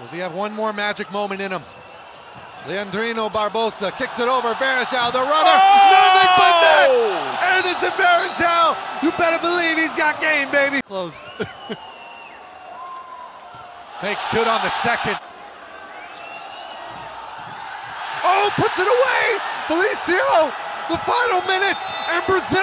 Does he have one more magic moment in him? Leandrinho Barbosa kicks it over. Varejao, the runner. Oh! Nothing but net. Anderson Varejao, You better believe he's got game, baby. Closed. Makes good on the second. Oh, puts it away. Felicio, the final minutes, and Brazil.